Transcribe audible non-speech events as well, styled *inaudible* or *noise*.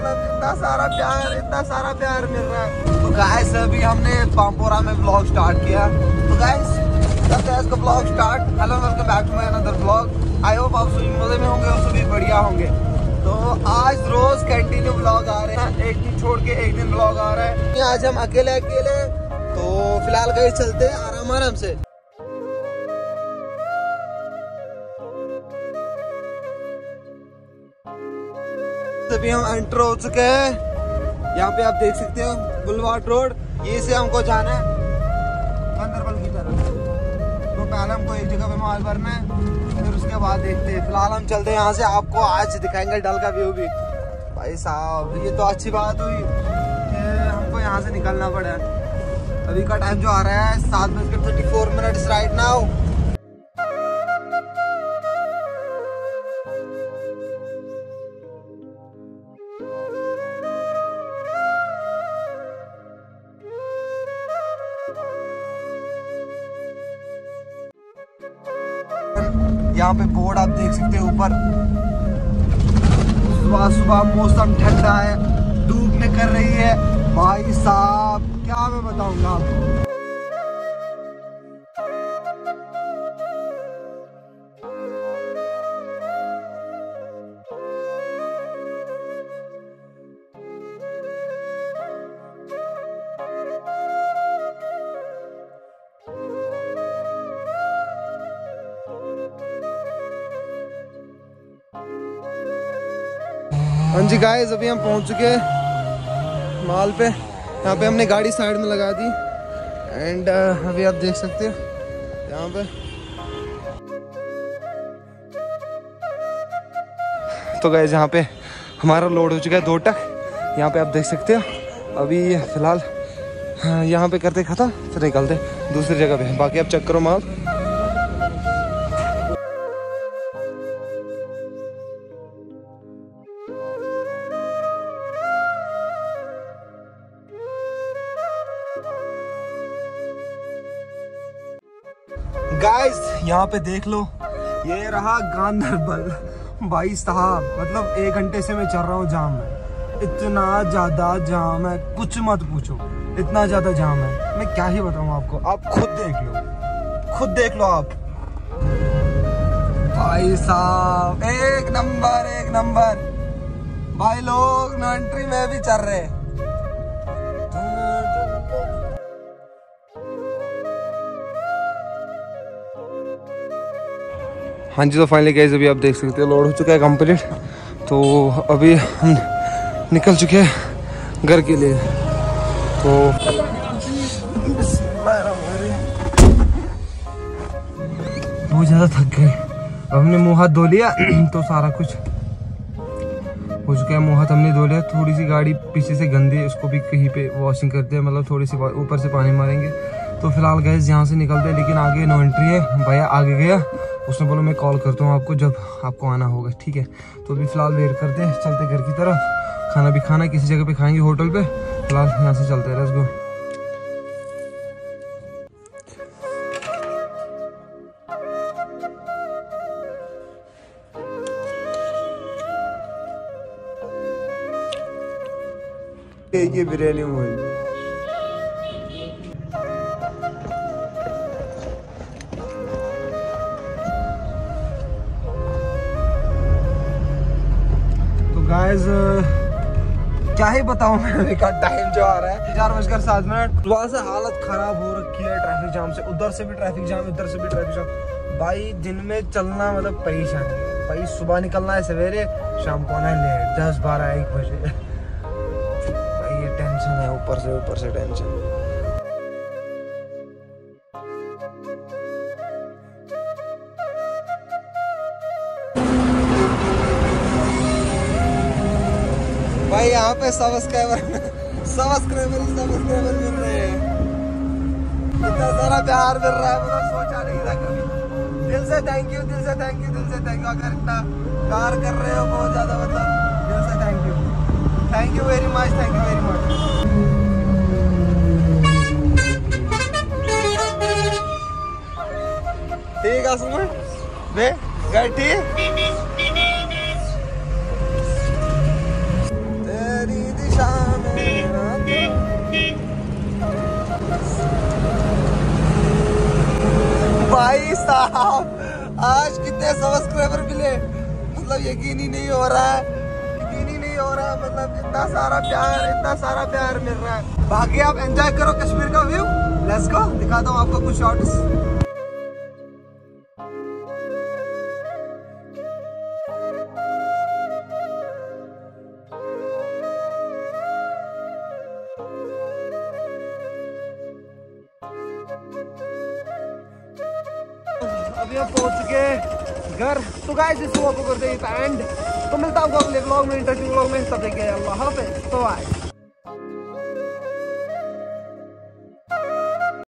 मतलब इतना सारा प्यार, इतना सारा प्यार मिल रहा है। तो गाइस अभी हमने पामपोरा में ब्लॉग स्टार्ट किया। तो गाइस करते हैं इसका blog start hello welcome back to my another blog I hope आप सभी मज़े में होंगे और सभी बढ़िया होंगे। तो आज रोज कंटिन्यू ब्लॉग आ रहे हैं। एक दिन छोड़ के एक दिन ब्लॉग आ रहा है। आज हम अकेले अकेले तो फ़िलहाल कहीं चलते हैं आराम आराम से। अभी हम एंटर हो चुके हैं। यहाँ पे आप देख सकते हो, बुलवाट रोड, ये से हमको जाना है। बंदरबल की तरफ़ तो पहले हमको एक जगह पे माल भरना है, फिर उसके बाद देखते हैं। फ़िलहाल हम चलते हैं यहाँ से, आपको आज दिखाएँगे डल का व्यू भी। भाई साहब, ये तो अच्छी बात हुई हमको यहाँ से निकलना पड़ा। अभी का टाइम जो आ रहा है, सात बजकर thirty four minute right now यहाँ पे बोर्ड आप देख सकते हैं ऊपर। सुबह सुबह मौसम ठंडा है, धूप निकल रही है। भाई साहब, क्या मैं बताऊँगा आपको हाँ जी गाइस अभी हम पहुँच चुके हैं माल पे। यहाँ पे हमने गाड़ी साइड में लगा दी। एंड uh, अभी आप देख सकते हो यहाँ पे। तो गाइस यहाँ पे हमारा लोड हो चुका है दो टक। यहाँ पे आप देख सकते हो अभी फ़िलहाल हाँ, यहाँ पे करते खत्म फिर निकलते दूसरी जगह पे। बाकी आप चेक करो माल। गाइस यहाँ पे देख लो। ये रहा गांधरबल। भाई साहब मतलब एक घंटे से मैं चल रहा हूँ जाम में। इतना ज़्यादा जाम है। कुछ मत पूछो। इतना ज़्यादा जाम है। मैं क्या ही बताऊँ आपको। आप खुद देख लो। खुद देख लो आप। भाई साहब, एक नंबर एक नंबर। भाई लोग नॉन्ट्री में भी चल रहे। हैं हाँ जी तो फाइनली गए अभी आप देख सकते हो लोड हो चुका है कंप्लीट तो अभी हम निकल चुके हैं घर के लिए। तो बहुत ज़्यादा थक गए। हमने मुँह हाथ धो लिया तो सारा कुछ हो चुका है। मुँह हाथ हमने धो लिया, थोड़ी सी गाड़ी पीछे से गंदी है, उसको भी कहीं पे वॉशिंग करते हैं मतलब थोड़ी सी ऊपर से पानी मारेंगे। तो फ़िलहाल गए यहाँ से निकलते हैं, लेकिन आगे नो एंट्री है, भैया आगे गया। उसने बोला, मैं कॉल करता हूँ आपको जब आपको आना होगा, ठीक है? तो अभी फ़िलहाल वेट करते हैं, चलते घर की तरफ़। खाना भी खाना किसी जगह पे खाएँगे होटल पे। फ़िलहाल यहाँ से चलते हैं गो ये बिरयानी हुई। गाइस क्या ही बताऊँ मैं, अभी का टाइम जो आ रहा है। चार बजकर सात मिनट। सुबह से हालत खराब हो रखी है ट्रैफ़िक जाम से। उधर से भी ट्रैफ़िक जाम इधर से भी ट्रैफ़िक जाम भाई, दिन में चलना मतलब परेशानी है। भाई, सुबह निकलना है सवेरे, शाम को आना है लेट दस बारह एक बजे। *laughs* भाई, ये टेंशन है, ऊपर से ऊपर से टेंशन भाई, यहाँ पे सब्सक्राइबर सब्सक्राइबर ही सब्सक्राइबर मिल रहे हैं। इतना सारा प्यार मिल रहा है मतलब सोचा नहीं था कभी। दिल से थैंक यू दिल से थैंक यू दिल से थैंक यू अगर इतना प्यार कर रहे हो, बहुत ज़्यादा मतलब दिल से thank you thank you very much thank you very much ठीक है सुमन बे गए भाई साहब, आज कितने सब्सक्राइबर मिले? मतलब यकीन ही नहीं हो रहा है। यकीन ही नहीं हो रहा है मतलब इतना सारा प्यार, इतना सारा प्यार मिल रहा है। बाकी आप एंजॉय करो कश्मीर का व्यू लेट्स गो दिखाता हूँ आपको कुछ शॉट्स अभी हम पहुँच चुके घर। तो गाय से सुबह को करते एंड तो मिलता हूँ अगले ब्लॉग में इंटरव्यू ब्लॉग में। सब देखे अल्लाह हाफिज। तो आए